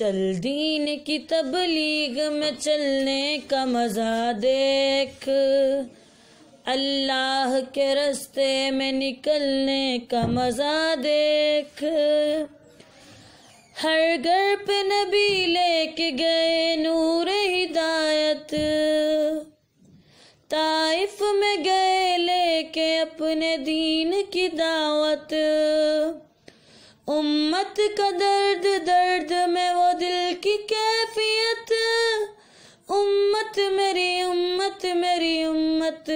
चल दीन की तबलीग में चलने का मज़ा देख। अल्लाह के रास्ते में निकलने का मज़ा देख। हर घर पे नबी लेके गए नूर हिदायत। ताइफ में गए लेके अपने दीन की दावत। उम्मत का दर्द दर्द में वो की कैफियत। उम्मत मेरी उम्मत मेरी उम्मत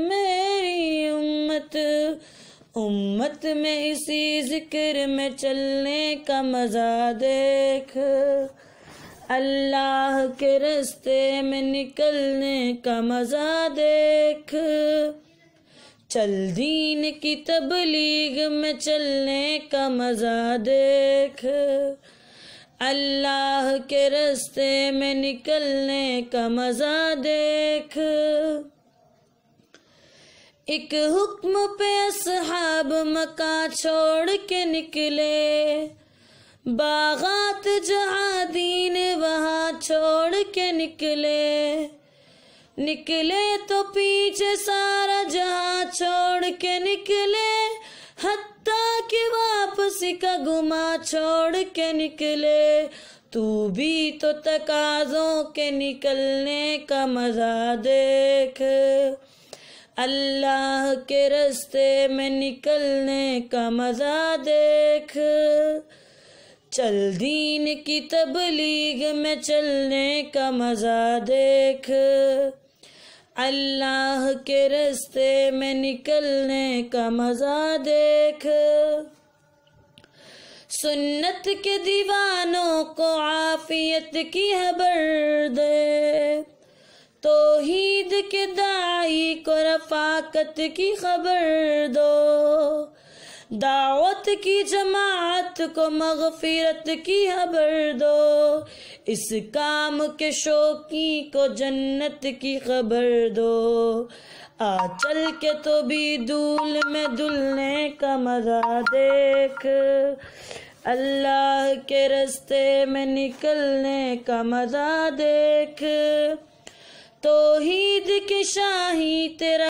मेरी उम्मत। उम्मत में इसी ज़िक्र में चलने का मज़ा देख। अल्लाह के रास्ते में निकलने का मज़ा देख। चल दीन की तबलीग में चलने का मज़ा देख। अल्लाह के रास्ते में निकलने का मज़ा देख। एक हुक्म पे असहाब मका छोड़ के निकले। बागात जहाँ दीन वहाँ छोड़ के निकले। निकले तो पीछे सारा जहाँ छोड़ के निकले। हत्ता की वापसी का गुमा छोड़ के निकले। तू भी तो तकाजों के निकलने का मज़ा देख। अल्लाह के रास्ते में निकलने का मज़ा देख। चल दीन की तबलीग में चलने का मज़ा देख। अल्लाह के रास्ते में निकलने का मज़ा देख। सुन्नत के दीवानों को आफियत की खबर दे। तो हीद के दाई को रफाकत की खबर दो। दावत की जमात को मगफिरत की खबर दो। इस काम के शौकी को जन्नत की खबर दो। आ चल के तो भी दूल में दुलने का मज़ा देख। अल्लाह के रस्ते में निकलने का मज़ा देख। तो हीद की शाही तेरा